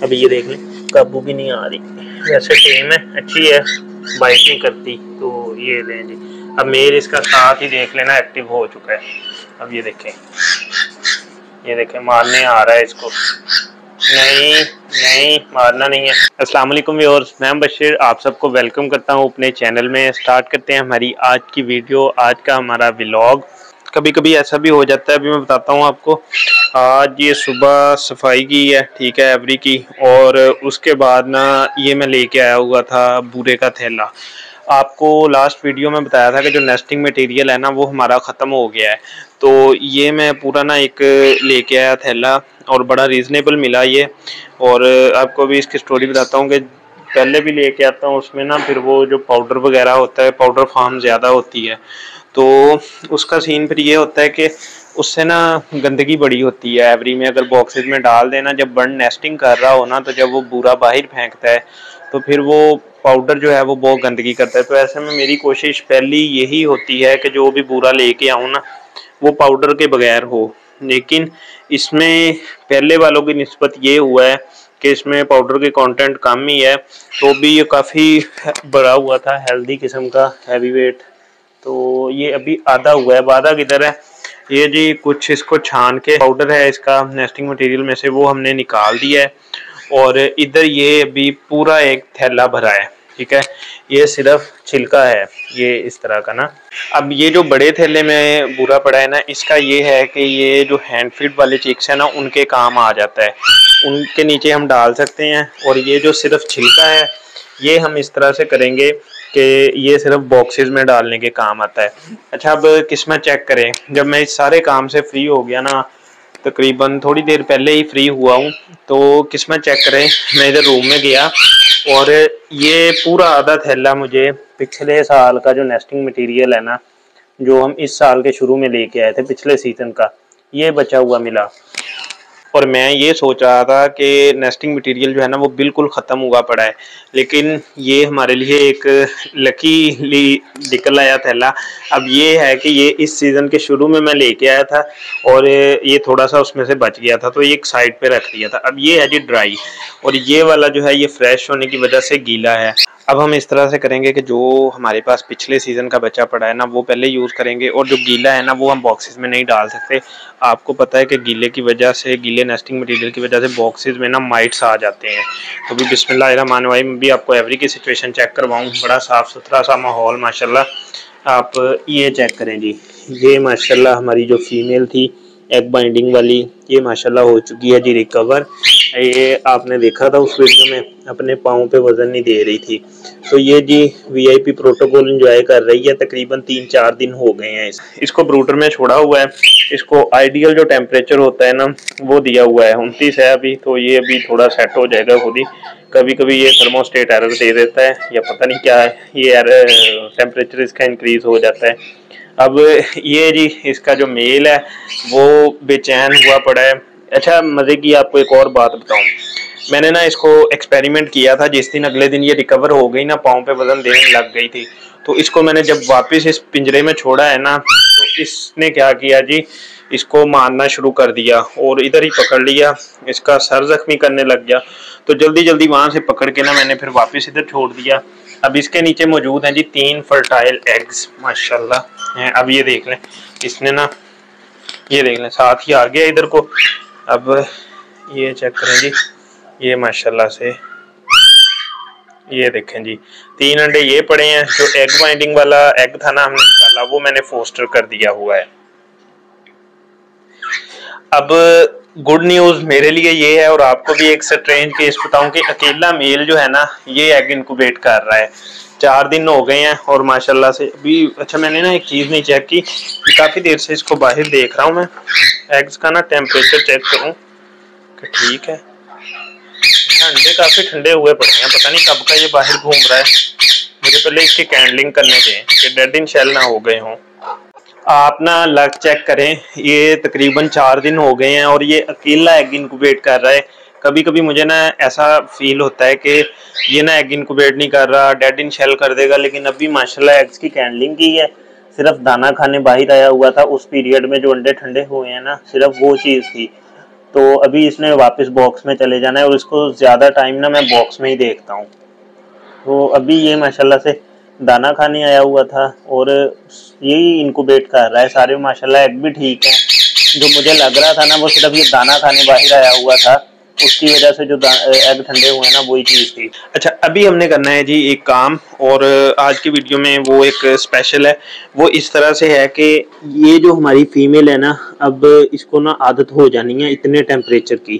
अभी ये देख लें, काबू भी नहीं आ रही। वैसे टेम है, अच्छी है बाइट नहीं करती तो ये लें जी। अब मेल इसका साथ ही देख लेना एक्टिव हो चुका है। अब ये देखें। ये देखें, मारने आ रहा है इसको। नहीं नहीं, मारना नहीं है। अस्सलाम वालेकुम व्यूअर्स, मैं बशीर। आप सबको वेलकम करता हूँ अपने चैनल में। स्टार्ट करते हैं हमारी आज की वीडियो आज का हमारा व्लॉग कभी कभी ऐसा भी हो जाता है, अभी मैं बताता हूँ आपको। आज ये सुबह सफ़ाई की है, ठीक है, एवरी की, और उसके बाद ना ये मैं लेके आया हुआ था बूरे का थैला। आपको लास्ट वीडियो में बताया था कि जो नेस्टिंग मटेरियल है ना, वो हमारा ख़त्म हो गया है। तो ये मैं पूरा ना एक लेके आया थैला, और बड़ा रीज़नेबल मिला ये। और आपको अभी इसकी स्टोरी बताता हूँ कि पहले भी लेके आता हूँ, उसमें ना फिर वो जो पाउडर वगैरह होता है पाउडर फार्म ज़्यादा होती है। तो उसका सीन फिर ये होता है कि उससे ना गंदगी बड़ी होती है एवरी में अगर बॉक्सेस में डाल देना, जब बर्ड नेस्टिंग कर रहा हो ना तो जब वो बुरा बाहर फेंकता है तो फिर वो पाउडर जो है वो बहुत गंदगी करता है। तो ऐसे में मेरी कोशिश पहली यही होती है कि जो भी बुरा लेके आऊँ ना, वो पाउडर के बगैर हो। लेकिन इसमें पहले वालों की नस्बत ये हुआ है कि इसमें पाउडर के कंटेंट कम ही है तो भी ये काफ़ी बड़ा हुआ था हेल्दी किस्म का हैवी वेट तो ये अभी आधा हुआ है आधा किधर है? ये जी कुछ इसको छान के पाउडर है, इसका नेस्टिंग मटेरियल में से वो हमने निकाल दिया है। और इधर ये अभी पूरा एक थैला भरा है, ठीक है? ये सिर्फ़ छिलका है, ये इस तरह का ना। अब ये जो बड़े थैले में बुरा पड़ा है ना, इसका ये है कि ये जो हैंड फ़ीड वाले चिक्स है ना, उनके काम आ जाता है। उनके नीचे हम डाल सकते हैं, और ये जो सिर्फ़ छिलका है, ये हम इस तरह से करेंगे। कि ये सिर्फ़ बॉक्सेस में डालने के काम आता है। अच्छा अब किस्मत चेक करें। जब मैं इस सारे काम से फ्री हो गया ना, तकरीबन थोड़ी देर पहले ही फ्री हुआ हूँ तो किस्मत चेक करें। मैं इधर रूम में गया और ये पूरा आधा थैला मुझे पिछले साल का जो नेस्टिंग मटेरियल है ना, जो हम इस साल के शुरू में लेके आए थे, पिछले सीज़न का, ये बचा हुआ मिला। और मैं ये सोच रहा था कि नेस्टिंग मटेरियल जो है ना, वो बिल्कुल ख़त्म हुआ पड़ा है। लेकिन ये हमारे लिए एक लकीली निकल आया थैला। अब ये है कि ये इस सीज़न के शुरू में मैं लेके आया था और ये थोड़ा सा उसमें से बच गया था तो ये एक साइड पे रख दिया था। अब ये है जी ड्राई और ये वाला जो है, ये फ्रेश होने की वजह से गीला है। अब हम इस तरह से करेंगे कि जो हमारे पास पिछले सीज़न का बचा पड़ा है ना, वो पहले यूज़ करेंगे और जो गीला है ना, वो हम बॉक्सेस में नहीं डाल सकते। आपको पता है कि गीले की वजह से, गीले नेस्टिंग मटेरियल की वजह से बॉक्सेस में ना माइट्स आ जाते हैं। तो भी बिस्मिल्लाह वाई में भी आपको एवरी की सिचुएशन चेक करवाऊँ। बड़ा साफ़ सुथरा सा माहौल माशा आप ये चेक करें जी। ये माशा हमारी जो फीमेल थी एग बाइंडिंग वाली, ये माशाल्लाह हो चुकी है जी रिकवर ये आपने देखा था उस वीडियो में अपने पाँव पे वज़न नहीं दे रही थी। तो ये जी वीआईपी प्रोटोकॉल इंजॉय कर रही है तकरीबन तीन चार दिन हो गए हैं इस, इसको ब्रूटर में छोड़ा हुआ है। इसको आइडियल जो टेम्परेचर होता है ना वो दिया हुआ है। उनतीस है अभी तो ये अभी थोड़ा सेट हो जाएगा खुद ही। कभी कभी ये थर्मोस्टेट एरर दे देता है या पता नहीं क्या है ये टेम्परेचर इसका इंक्रीज हो जाता है। अब ये जी इसका जो मेल है वो बेचैन हुआ पड़ा है। अच्छा मज़े की आपको एक और बात बताऊँ। मैंने ना इसको एक्सपेरिमेंट किया था, जिस दिन अगले दिन ये रिकवर हो गई ना, पाँव पे वज़न देने लग गई थी। तो इसको मैंने जब वापस इस पिंजरे में छोड़ा है ना तो इसने क्या किया जी? इसको मारना शुरू कर दिया और इधर ही पकड़ लिया। इसका सर जख्मी करने लग गया। तो जल्दी जल्दी वहाँ से पकड़ के ना मैंने फिर वापस इधर छोड़ दिया। अब इसके नीचे मौजूद हैं जी तीन फर्टाइल एग्स माशाल्लाह। अब ये देख लें। इसने ना, ये देख लें, साथ ही आ गया इधर को। अब ये चेक करें जी। ये माशाल्लाह से। ये देखें जी। तीन अंडे ये पड़े हैं, जो एग बाइंडिंग वाला एग था ना हमने निकाला, वो मैंने फोस्टर कर दिया हुआ है। अब गुड न्यूज़ मेरे लिए ये है और आपको भी एक स्ट्रेंज केस बताऊँ कि अकेला मेल जो है ना, ये एग इनकुबेट कर रहा है। चार दिन हो गए हैं और माशाल्लाह से अभी अच्छा मैंने ना एक चीज़ नहीं चेक की काफ़ी देर से इसको बाहर देख रहा हूँ मैं। एग्स का ना टेम्परेचर चेक करूँ, कि ठीक है। अंडे काफ़ी ठंडे हुए पड़े हैं, पता नहीं कब का ये बाहर घूम रहा है। मुझे पहले इसकी कैंडलिंग करने दें, कि डेड इन शेल ना हो गए हों। आप ना लग चेक करें। ये तकरीबन चार दिन हो गए हैं और ये अकेला एग इनकुबेट कर रहा है। कभी कभी मुझे ना ऐसा फील होता है कि ये ना एग इनकुबेट नहीं कर रहा डेड इन शेल कर देगा, लेकिन अभी माशाल्लाह एग्स की कैंडलिंग की है। सिर्फ़ दाना खाने बाहर आया हुआ था, उस पीरियड में जो अंडे ठंडे हुए हैं ना, सिर्फ़ वो चीज़ थी। तो अभी इसने वापस बॉक्स में चले जाना है और इसको ज़्यादा टाइम ना मैं बॉक्स में ही देखता हूँ। तो अभी ये माशाल्लाह से दाना खाने आया हुआ था और यही इनकुबेट कर रहा है। सारे माशाल्लाह एग भी ठीक है। जो मुझे लग रहा था ना, वो सिर्फ़ ये दाना खाने बाहर आया हुआ था। उसकी वजह से जो एग ठंडे हुए ना, वही चीज़ थी। अच्छा अभी हमने करना है जी एक काम, और आज की वीडियो में वो एक स्पेशल है। वो इस तरह से है कि ये जो हमारी फीमेल है ना, अब इसको ना आदत हो जानी है इतने टेम्परेचर की।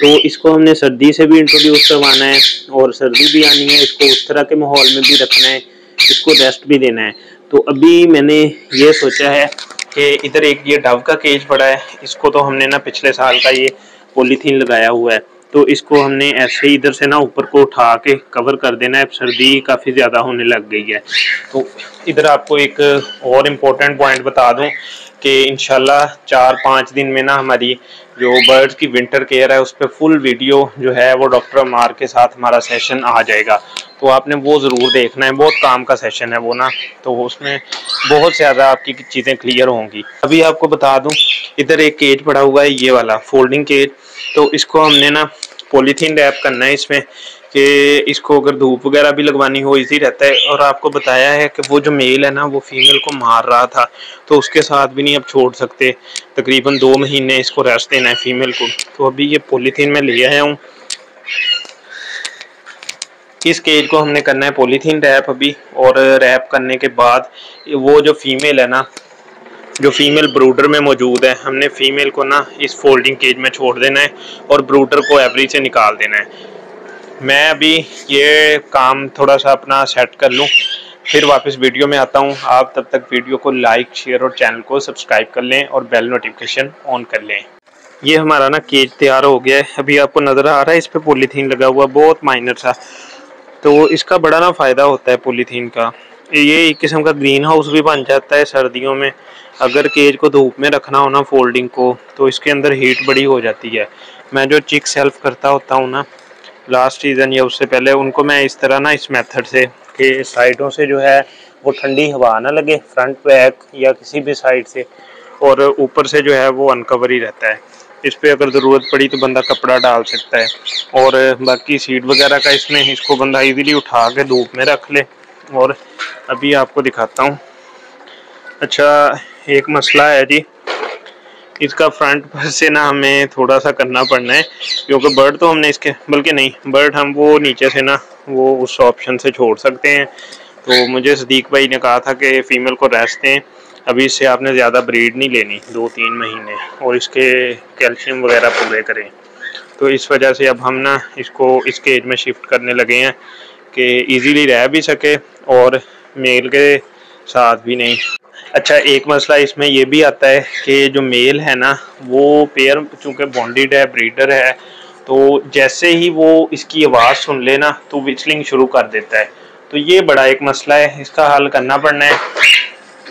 तो इसको हमने सर्दी से भी इंट्रोड्यूस करवाना है, और सर्दी भी आनी है, इसको उस तरह के माहौल में भी रखना है इसको रेस्ट भी देना है। तो अभी मैंने ये सोचा है कि इधर एक ये डव का केज पड़ा है। इसको तो हमने ना पिछले साल का ये पॉलीथीन लगाया हुआ है। तो इसको हमने ऐसे ही इधर से ना ऊपर को उठा के कवर कर देना है। सर्दी काफ़ी ज़्यादा होने लग गई है। तो इधर आपको एक और इम्पोर्टेंट पॉइंट बता दूँ कि इन चार पाँच दिन में ना हमारी जो बर्ड्स की विंटर केयर है, उस पर फुल वीडियो जो है वो डॉक्टर अमार के साथ हमारा सेशन आ जाएगा। तो आपने वो ज़रूर देखना है, बहुत काम का सेशन है वो ना। तो उसमें बहुत ज़्यादा आपकी चीज़ें क्लियर होंगी। अभी आपको बता दूँ, इधर एक केज पड़ा हुआ है, ये वाला फोल्डिंग केज तो इसको हमने ना पॉलीथीन रैप करना है इसमें। कि इसको अगर धूप वगैरह भी लगवानी हो इजी रहता है, और आपको बताया है कि वो जो मेल है ना, वो फीमेल को मार रहा था तो उसके साथ भी नहीं अब छोड़ सकते। तकरीबन दो महीने इसको रेस्ट देना है फीमेल को। तो अभी ये पॉलीथीन में ले आया हूँ। इस केज को हमने करना है पॉलीथीन रैप अभी, और रैप करने के बाद वो जो फीमेल है ना, जो फीमेल ब्रूडर में मौजूद है, हमने फीमेल को ना इस फोल्डिंग केज में छोड़ देना है, और ब्रूडर को एवरेज से निकाल देना है। मैं अभी ये काम थोड़ा सा अपना सेट कर लूँ, फिर वापस वीडियो में आता हूँ। आप तब तक वीडियो को लाइक शेयर और चैनल को सब्सक्राइब कर लें और बेल नोटिफिकेशन ऑन कर लें। ये हमारा ना केज तैयार हो गया है। अभी आपको नज़र आ रहा है, इस पर पोलीथीन लगा हुआ, बहुत माइनर सा। तो इसका बड़ा ना फ़ायदा होता है पोलीथीन का। ये एक किस्म का ग्रीन हाउस भी बन जाता है सर्दियों में। अगर केज को धूप में रखना हो ना फोल्डिंग को तो इसके अंदर हीट बड़ी हो जाती है। मैं जो चिक सेल्फ करता होता हूँ ना लास्ट सीज़न या उससे पहले, उनको मैं इस तरह ना इस मेथड से कि साइडों से जो है, वो ठंडी हवा ना लगे फ्रंट बैक या किसी भी साइड से, और ऊपर से जो है, वो अनकवर ही रहता है। इस पर अगर ज़रूरत पड़ी तो बंदा कपड़ा डाल सकता है, और बाकी सीट वगैरह का इसमें इसको बंदा इजीली उठा के धूप में रख ले। और अभी आपको दिखाता हूँ। अच्छा एक मसला है जी। इसका फ्रंट पर से ना हमें थोड़ा सा करना पड़ना है, क्योंकि बर्ड तो हमने इसके, बल्कि नहीं बर्ड हम वो नीचे से ना, वो उस ऑप्शन से छोड़ सकते हैं। तो मुझे सदीक भाई ने कहा था कि फ़ीमेल को रेस्ट दें, अभी इससे आपने ज़्यादा ब्रीड नहीं लेनी दो तीन महीने, और इसके कैल्शियम वगैरह पूरे करें। तो इस वजह से अब हम ना इसको, इस केज में शिफ्ट करने लगे हैं कि इजीली रह भी सके और मेल के साथ भी नहीं। अच्छा एक मसला इसमें ये भी आता है कि जो मेल है ना, वो पेयर चूँकि बॉन्डिड है ब्रीडर है तो जैसे ही वो इसकी आवाज़ सुन ले ना तो विचलिंग शुरू कर देता है। तो ये बड़ा एक मसला है, इसका हल करना पड़ना है।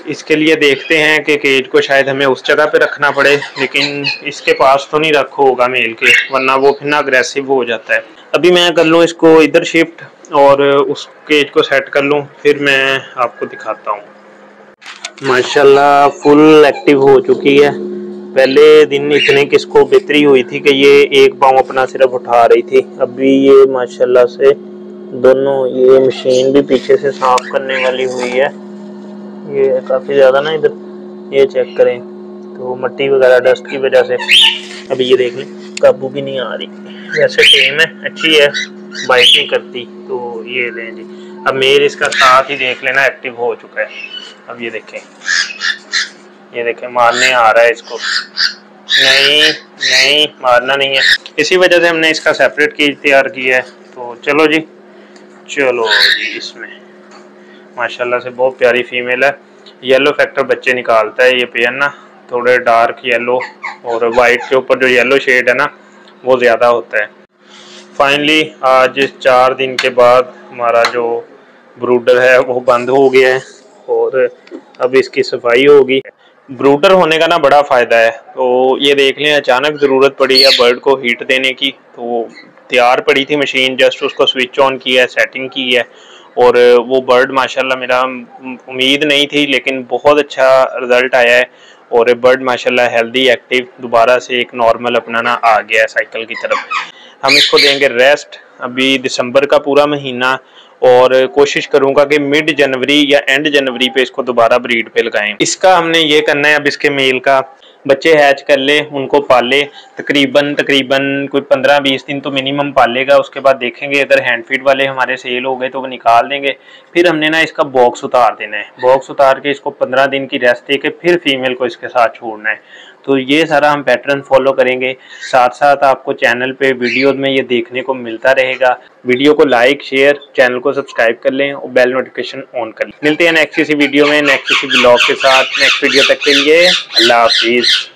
इसके लिए देखते हैं कि केज को शायद हमें उस जगह पे रखना पड़े, लेकिन इसके पास तो नहीं रखो होगा मेल के, वरना वो फिर ना अग्रेसिव हो जाता है। अभी मैं कर लूँ इसको इधर शिफ्ट और उस केज को सेट कर लूँ, फिर मैं आपको दिखाता हूँ। माशाल्लाह फुल एक्टिव हो चुकी है। पहले दिन इतने किसको बेहतरी हुई थी कि ये एक पाँव अपना सिर्फ़ उठा रही थी। अभी ये माशाल्लाह से दोनों, ये मशीन भी पीछे से साफ़ करने वाली हुई है। ये काफ़ी ज़्यादा ना इधर, ये चेक करें। तो मट्टी वगैरह डस्ट की वजह से। अभी ये देख लें, काबू भी नहीं आ रही। वैसे टेम है, अच्छी है बाइक नहीं करती। तो ये लें जी। अब मेरे इसका साथ ही देख लेना एक्टिव हो चुका है। अब ये देखें। ये देखें, मारने आ रहा है इसको। नहीं नहीं, मारना नहीं है। इसी वजह से हमने इसका सेपरेट केज तैयार किया है। तो चलो जी चलो जी इसमें। माशाल्लाह से बहुत प्यारी फीमेल है। येलो फैक्टर बच्चे निकालता है ये पेयर ना। थोड़े डार्क येलो और वाइट के ऊपर जो येलो शेड है ना, वो ज़्यादा होता है। फाइनली आज चार दिन के बाद हमारा जो ब्रूडर है, वो बंद हो गया है और अब इसकी सफ़ाई होगी। ब्रूडर होने का ना बड़ा फ़ायदा है। तो ये देख लें, अचानक ज़रूरत पड़ी है बर्ड को हीट देने की तो तैयार पड़ी थी मशीन जस्ट उसको स्विच ऑन किया है सेटिंग की है और वो बर्ड, माशाल्लाह, मेरा उम्मीद नहीं थी, लेकिन बहुत अच्छा रिज़ल्ट आया है और बर्ड, माशाल्लाह हेल्दी एक्टिव दोबारा से एक नॉर्मल अपना ना आ गया है साइकिल की तरफ़। हम इसको देंगे रेस्ट अभी दिसंबर का पूरा महीना और कोशिश करूँगा कि मिड जनवरी या एंड जनवरी पे इसको दोबारा ब्रीड पे लगाएँ। इसका हमने ये करना है, अब इसके मेल का। बच्चे हैच कर ले, उनको पाले। तकरीबन तकरीबन कोई पंद्रह, बीस दिन तो मिनिमम पालेगा, उसके बाद देखेंगे अगर हैंड फ़ीड वाले हमारे सेल हो गए तो वो निकाल देंगे। फिर हमने ना इसका बॉक्स उतार देना है। बॉक्स उतार के इसको पंद्रह दिन की रेस्ट दे के फिर फीमेल को इसके साथ छोड़ना है। तो ये सारा हम पैटर्न फॉलो करेंगे। साथ साथ आपको चैनल पे वीडियो में ये देखने को मिलता रहेगा। वीडियो को लाइक शेयर चैनल सब्सक्राइब कर लें और बेल नोटिफिकेशन ऑन कर लें। मिलते हैं नेक्स्ट किसी वीडियो में नेक्स्ट किसी ब्लॉग के साथ नेक्स्ट वीडियो तक के लिए अल्लाह हाफिज़।